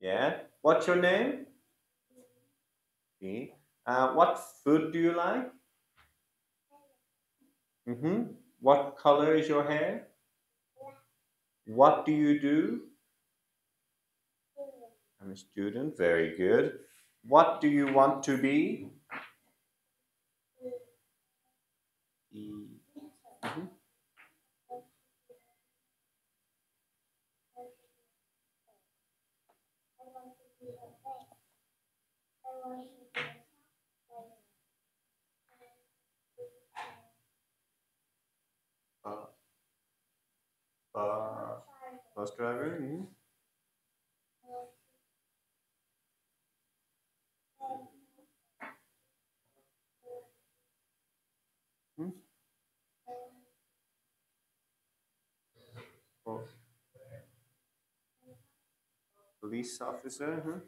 Yeah. What's your name? Okay. Uh, what food do you like? Mm-hmm. What color is your hair? What do you do? I'm a student. Very good. What do you want to be? Uh, uh, bus. Hmm? Police officer. Huh?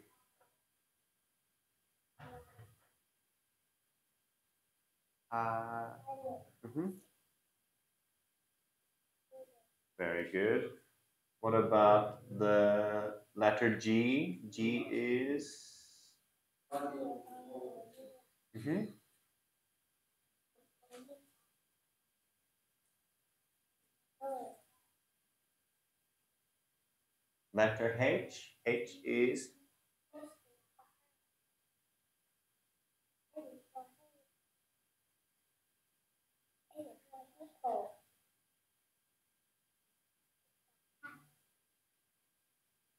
Uh, mhm. Very good. What about the letter G? G is. Mhm. Letter H. H is.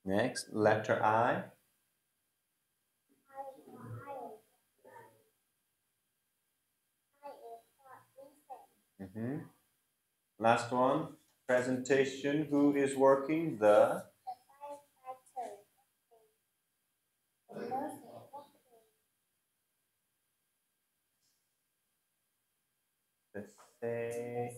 Next, letter I. Mhm. Last one. Presentation. Who is working? The. The say.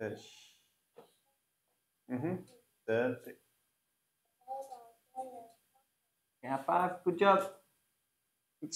The. sh- Mhm. The. Yeah, five. Good job. See.